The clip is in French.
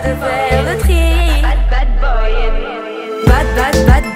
de faire le tri. Bad, bad, bad, bad boy.